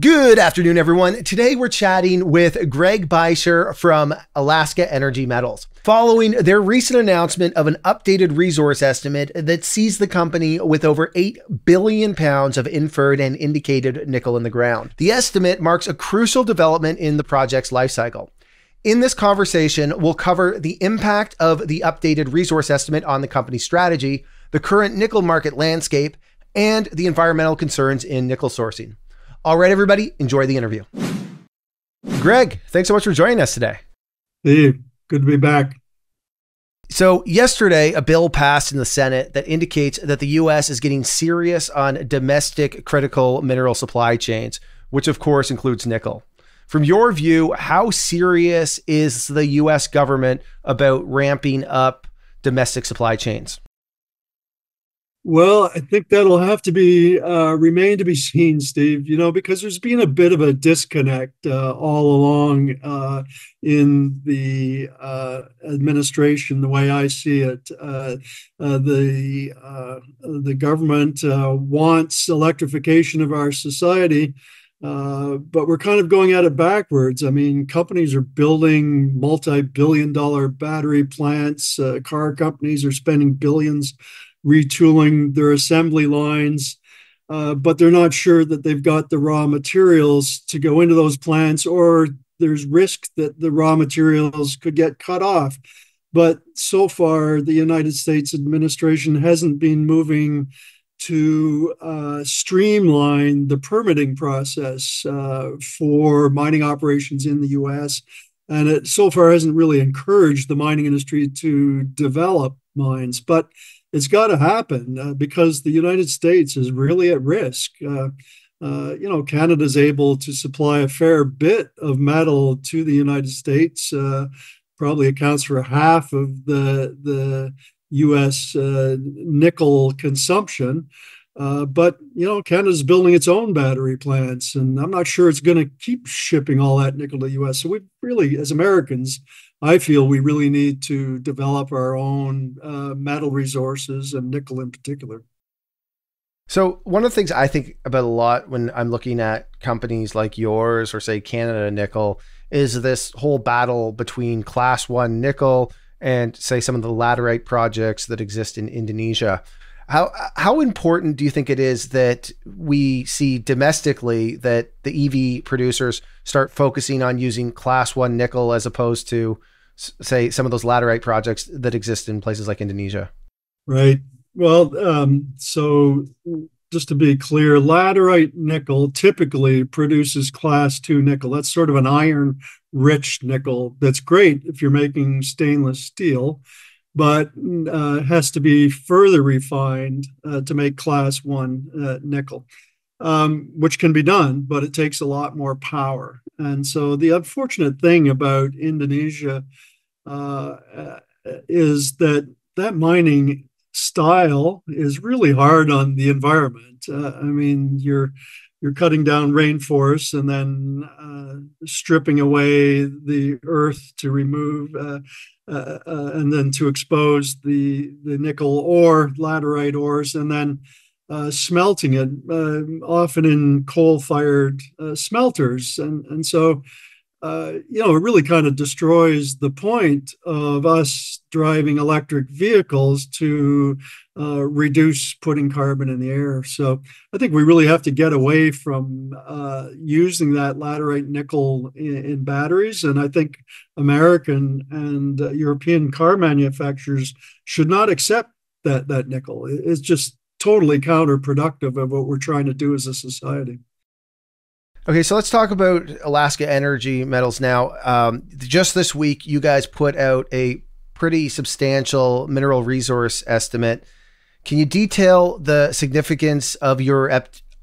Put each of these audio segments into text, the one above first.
Good afternoon, everyone. Today we're chatting with Greg Beischer from Alaska Energy Metals. Following their recent announcement of an updated resource estimate that sees the company with over 8 billion pounds of inferred and indicated nickel in the ground. The estimate marks a crucial development in the project's lifecycle. In this conversation, we'll cover the impact of the updated resource estimate on the company's strategy, the current nickel market landscape, and the environmental concerns in nickel sourcing. All right, everybody, enjoy the interview. Greg, thanks so much for joining us today. Steve, good to be back. So, yesterday, a bill passed in the Senate that indicates that the U.S. is getting serious on domestic critical mineral supply chains, which of course includes nickel. From your view, how serious is the U.S. government about ramping up domestic supply chains? Well, I think that'll have to be uh, remain to be seen, Steve. You know, because there's been a bit of a disconnect uh, all along uh, in the uh, administration. The way I see it, uh, uh, the the government wants electrification of our society, but we're kind of going at it backwards. I mean, companies are building multi-billion-dollar battery plants. car companies are spending billions retooling their assembly lines, uh, but they're not sure that they've got the raw materials to go into those plants, or there's risk that the raw materials could get cut off. But so far, the United States administration hasn't been moving to uh, streamline the permitting process uh, for mining operations in the US. And it so far hasn't really encouraged the mining industry to develop mines. But it's got to happen uh, because the United States is really at risk. Uh, uh, you know, Canada's able to supply a fair bit of metal to the United States. Uh, probably accounts for half of the the U.S. Uh, nickel consumption. Uh, but you know, Canada's building its own battery plants, and I'm not sure it's going to keep shipping all that nickel to the U.S. So we really, as Americans, I feel we really need to develop our own uh, metal resources and nickel in particular. So, one of the things I think about a lot when I'm looking at companies like yours or, say, Canada Nickel is this whole battle between class one nickel and, say, some of the laterite projects that exist in Indonesia. How, how important do you think it is that we see domestically that the EV producers start focusing on using class one nickel as opposed to say some of those laterite projects that exist in places like Indonesia? Right. Well, um, so just to be clear, laterite nickel typically produces class two nickel. That's sort of an iron rich nickel. That's great if you're making stainless steel, but uh, has to be further refined uh, to make class one uh, nickel, um, which can be done, but it takes a lot more power. And so the unfortunate thing about Indonesia uh, is that that mining style is really hard on the environment. Uh, I mean, you're you're cutting down rainforests and then uh, stripping away the earth to remove uh, uh, uh and then to expose the the nickel ore, laterite ores, and then uh, smelting it, often in coal-fired smelters, and and so uh, you know, it really kind of destroys the point of us driving electric vehicles to uh, reduce putting carbon in the air. So I think we really have to get away from uh, using that laterite nickel in, in, batteries. And I think American and uh, European car manufacturers should not accept that, that nickel. It's just totally counterproductive of what we're trying to do as a society. Okay, so let's talk about Alaska Energy Metals now. Um, just this week, you guys put out a pretty substantial mineral resource estimate. Can you detail the significance of your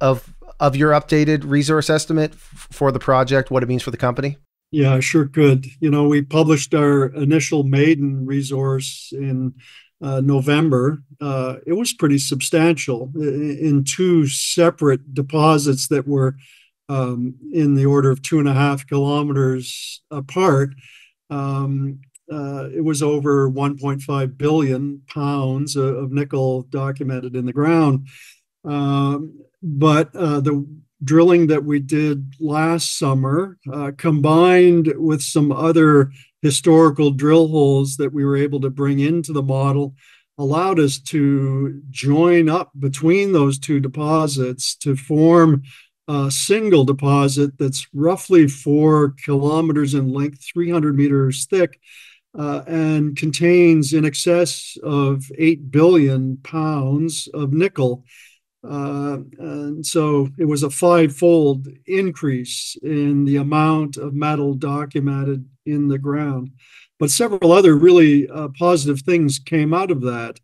of of your updated resource estimate for the project? What it means for the company? Yeah, sure could. You know, we published our initial maiden resource in uh, November. Uh, it was pretty substantial in two separate deposits that were um, in the order of two and a half kilometers apart. Um, uh, it was over 1.5 billion pounds of, of nickel documented in the ground. Um, but uh, the drilling that we did last summer, uh, combined with some other historical drill holes that we were able to bring into the model, allowed us to join up between those two deposits to form a single deposit that's roughly four kilometers in length, 300 meters thick, uh, and contains in excess of 8 billion pounds of nickel. Uh, and so it was a five-fold increase in the amount of metal documented in the ground. But several other really uh, positive things came out of that.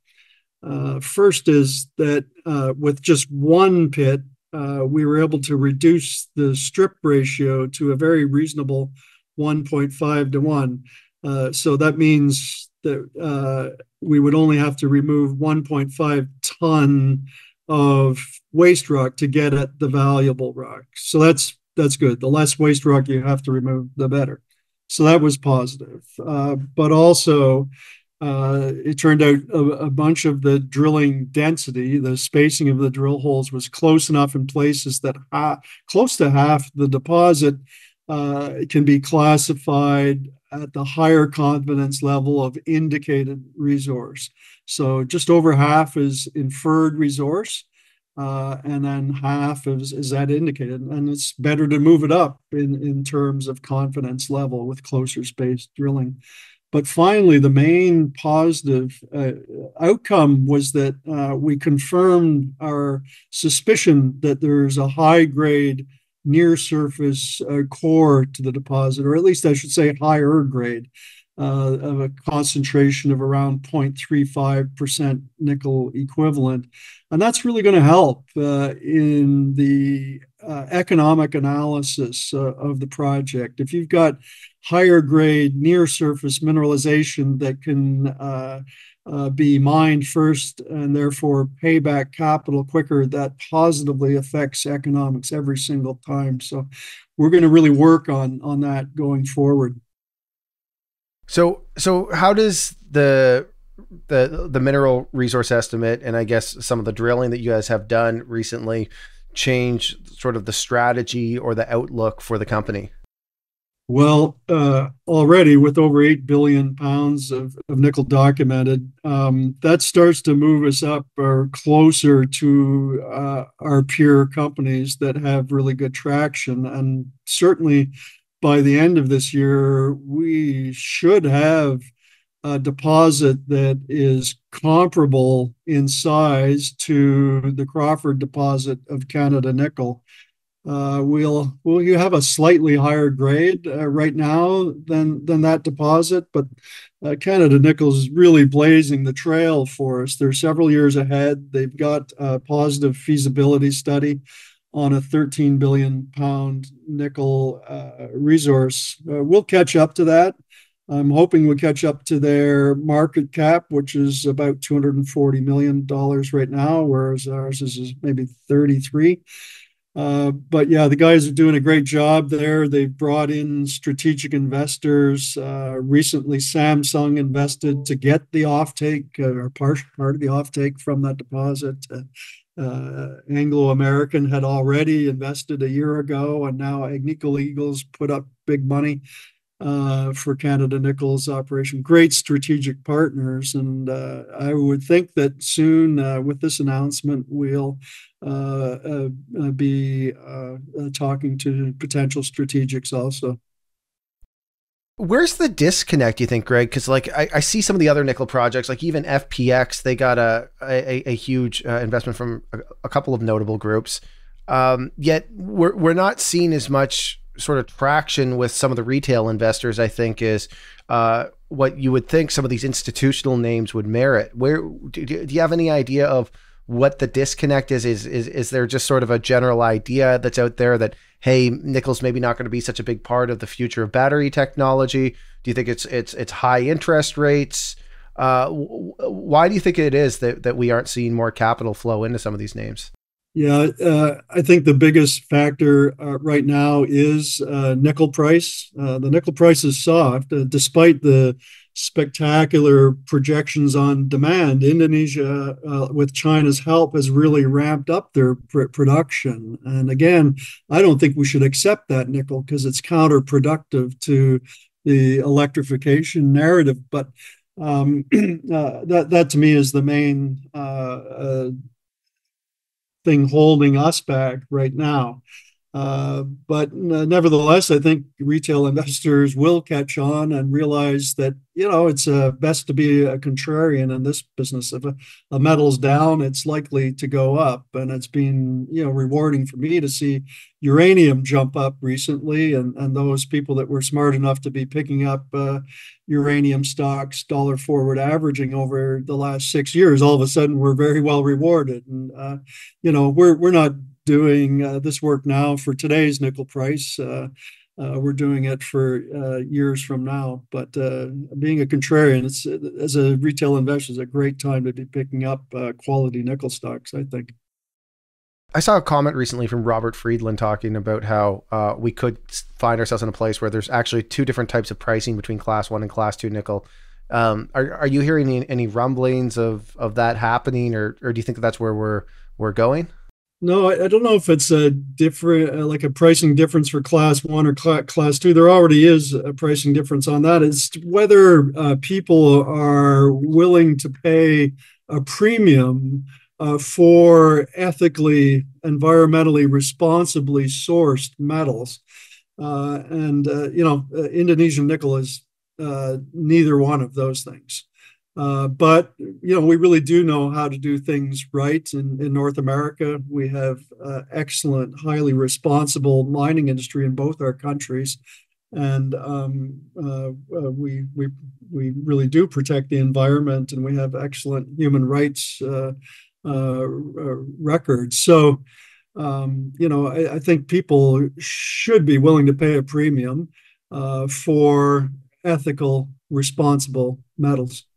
Uh, first is that uh, with just one pit, uh, we were able to reduce the strip ratio to a very reasonable 1.5 to 1. Uh, so that means that uh, we would only have to remove 1.5 ton of waste rock to get at the valuable rock. So that's that's good. The less waste rock you have to remove, the better. So that was positive. Uh, but also, uh, it turned out a, a, bunch of the drilling density, the spacing of the drill holes was close enough in places that ha- close to half the deposit uh, can be classified at the higher confidence level of indicated resource. So just over half is inferred resource, uh, and then half is, is that indicated. And it's better to move it up in, in terms of confidence level with closer spaced drilling. But finally, the main positive uh, outcome was that uh, we confirmed our suspicion that there's a high grade near surface uh, core to the deposit, or at least I should say higher grade. Uh, of a concentration of around 0.35% nickel equivalent. And that's really going to help uh, in the uh, economic analysis of the project. If you've got higher grade near surface mineralization that can uh, uh, be mined first and therefore pay back capital quicker, that positively affects economics every single time. So we're going to really work on on that going forward. So so how does the the the mineral resource estimate and I guess some of the drilling that you guys have done recently change sort of the strategy or the outlook for the company? Well, uh, already with over 8 billion pounds of, of nickel documented, um, that starts to move us up or closer to uh, our peer companies that have really good traction. And certainly by the end of this year, we should have a deposit that is comparable in size to the Crawford deposit of Canada Nickel uh, we'll will you have a slightly higher grade uh, right now than than that deposit, but uh, Canada Nickel is really blazing the trail for us. They're several years ahead. They've got a positive feasibility study on a 13 billion pound nickel uh, resource. Uh, we'll catch up to that. I'm hoping we catch up to their market cap, which is about 240 million dollars right now, whereas ours is maybe 33. Uh, but yeah, the guys are doing a great job there. They've brought in strategic investors. Uh, recently, Samsung invested to get the offtake uh, or part, part of the offtake from that deposit. Uh, Anglo American had already invested a year ago, and now Agnico Eagles put up big money uh, for Canada Nickel's operation. Great strategic partners, and uh, I would think that soon, uh, with this announcement, we'll uh, uh, uh, be talking to potential strategics also. Where's the disconnect, you think, Greg? Because like I, I, see some of the other nickel projects, like even FPX, they got a a, a huge investment from a, a, couple of notable groups. Um, yet we're we're not seeing as much sort of traction with some of the retail investors, I think, is uh, what you would think some of these institutional names would merit. Where do, do you have any idea of what the disconnect is? Is is is there just sort of a general idea that's out there that hey, nickel's maybe not going to be such a big part of the future of battery technology? Do you think it's it's it's high interest rates? Uh, why do you think it is that that we aren't seeing more capital flow into some of these names? Yeah, uh, I think the biggest factor uh, right now is uh, nickel price. Uh, the nickel price is soft, uh, despite the spectacular projections on demand. Indonesia, uh, with China's help, has really ramped up their pr- production. And again, I don't think we should accept that nickel because it's counterproductive to the electrification narrative. But um, that that to me is the main thing holding us back right now. Uh, but uh, nevertheless, I think retail investors will catch on and realize that you know it's uh, best to be a contrarian in this business. If a, a metal's down, it's likely to go up, and it's been you know rewarding for me to see uranium jump up recently, and and those people that were smart enough to be picking up uh, uranium stocks dollar forward averaging over the last six years, all of a sudden were very well rewarded, and uh, you know we're we're not doing uh, this work now for today's nickel price. Uh, uh, we're doing it for uh, years from now. But uh, being a contrarian, it's as a retail investor, it's a great time to be picking up uh, quality nickel stocks. I think. I saw a comment recently from Robert Friedland talking about how we could find ourselves in a place where there's actually two different types of pricing between Class One and Class Two nickel. Um, are are you hearing any, any rumblings of of that happening, or or do you think that that's where we're we're going? No, I, I, don't know if it's a different, uh, like a pricing difference for class one or cl- class two. There already is a pricing difference on that. It's whether uh, people are willing to pay a premium uh, for ethically, environmentally responsibly sourced metals. Uh, and, uh, you know, uh, Indonesian nickel is neither one of those things. Uh, but you know, we really do know how to do things right in, in North America. We have uh, excellent, highly responsible mining industry in both our countries, and um, uh, uh we we we really do protect the environment, and we have excellent human rights uh, records. So. Um, you know, I, I, think people should be willing to pay a premium for ethical, responsible metals.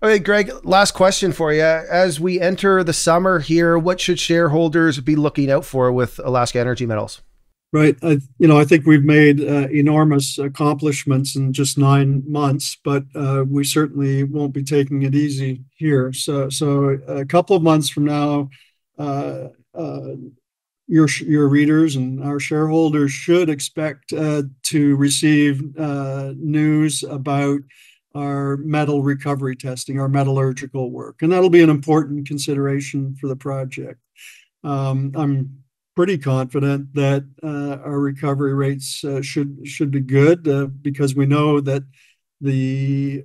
Okay, Greg, last question for you. As we enter the summer here, what should shareholders be looking out for with Alaska Energy Metals? Right. I, you know, I think we've made uh, enormous accomplishments in just nine months, but uh, we certainly won't be taking it easy here. So, so a couple of months from now, uh, uh your your readers and our shareholders should expect uh, to receive uh, news about our metal recovery testing, our metallurgical work, and that'll be an important consideration for the project. Um, I'm pretty confident that uh, our recovery rates uh, should should be good uh, because we know that the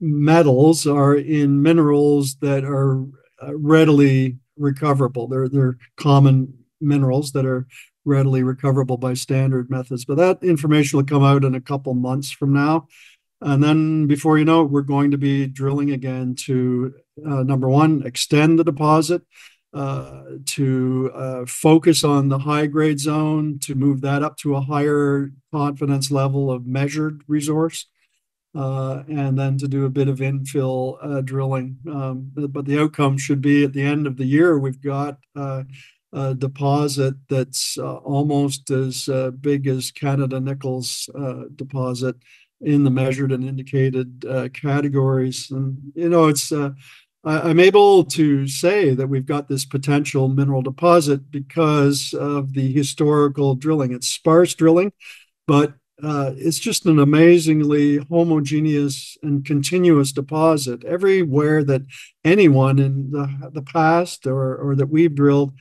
metals are in minerals that are uh, readily recoverable. They're they're common minerals that are readily recoverable by standard methods. But that information will come out in a couple months from now. And then before you know it, we're going to be drilling again to uh, number one, extend the deposit, uh, to uh, focus on the high grade zone, to move that up to a higher confidence level of measured resource, uh, and then to do a bit of infill uh, drilling. Um, but the outcome should be at the end of the year, we've got uh, a deposit that's almost as big as Canada Nickel's deposit in the measured and indicated uh, categories. And, you know, it's, uh, I, am able to say that we've got this potential mineral deposit because of the historical drilling. It's sparse drilling, but uh, it's just an amazingly homogeneous and continuous deposit. Everywhere that anyone in the, the past or, or that we've drilled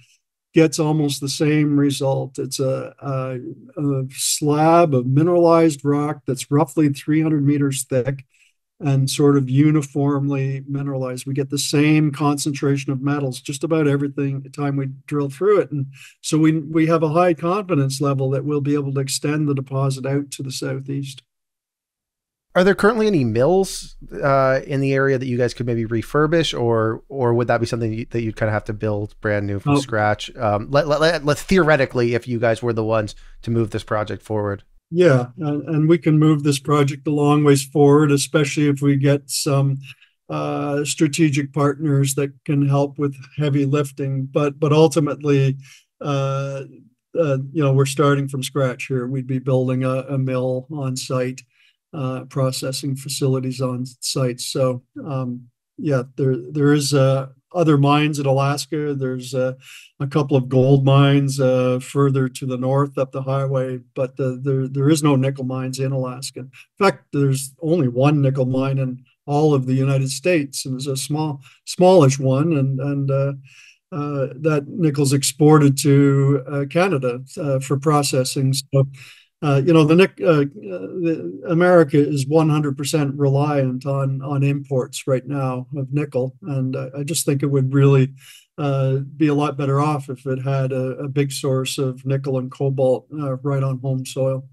gets almost the same result. It's a, a, a, slab of mineralized rock that's roughly 300 meters thick and sort of uniformly mineralized. We get the same concentration of metals just about everything the time we drill through it. And so we, we have a high confidence level that we'll be able to extend the deposit out to the southeast. Are there currently any mills uh, in the area that you guys could maybe refurbish, or or would that be something you, that you'd kind of have to build brand new from oh. scratch? Um, let, let, let, let theoretically, if you guys were the ones to move this project forward. Yeah, and, and we can move this project a long ways forward, especially if we get some uh, strategic partners that can help with heavy lifting. But but ultimately, uh, uh, you know, we're starting from scratch here. We'd be building a, a mill on site, uh, processing facilities on site. So um, yeah, there there is uh, other mines in Alaska. There's uh, a couple of gold mines uh, further to the north up the highway, but the, there there is no nickel mines in Alaska. In fact, there's only one nickel mine in all of the United States, and it's a small, smallish one, and and uh, that nickel's exported to Canada for processing. So, uh, you know, the, uh, the America is 100% reliant on on imports right now of nickel, and I just think it would really be a lot better off if it had a, a big source of nickel and cobalt right on home soil.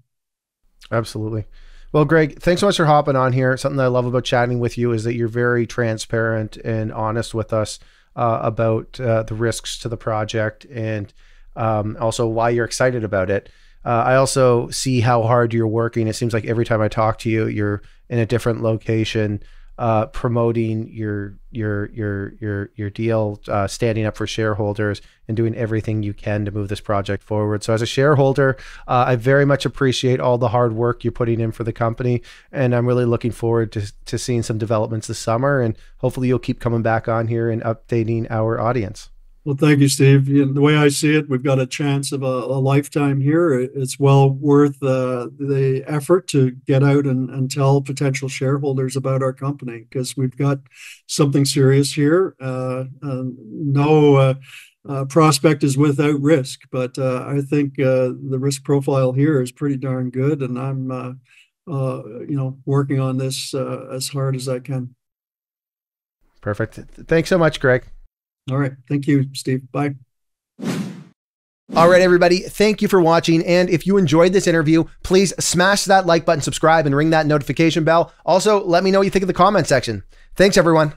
Absolutely. Well, Greg, thanks so much for hopping on here. Something that I love about chatting with you is that you're very transparent and honest with us uh, about uh, the risks to the project and um, also why you're excited about it. Uh, I also see how hard you're working. It seems like every time I talk to you, you're in a different location uh, promoting your your your your your deal, uh, standing up for shareholders, and doing everything you can to move this project forward. So, as a shareholder, uh, I very much appreciate all the hard work you're putting in for the company, and I'm really looking forward to to seeing some developments this summer. And hopefully, you'll keep coming back on here and updating our audience. Well, thank you, Steve. the way I see it, we've got a chance of a, a lifetime here. It's well worth uh, the effort to get out and, and, tell potential shareholders about our company because we've got something serious here. Uh, uh, no uh, uh, prospect is without risk, but uh, I think the risk profile here is pretty darn good, and I'm, you know, working on this as hard as I can. Perfect. Thanks so much, Greg. All right. Thank you, Steve. Bye. All right, everybody. Thank you for watching. And if you enjoyed this interview, please smash that like button, subscribe, and ring that notification bell. Also, let me know what you think in the comment section. Thanks, everyone.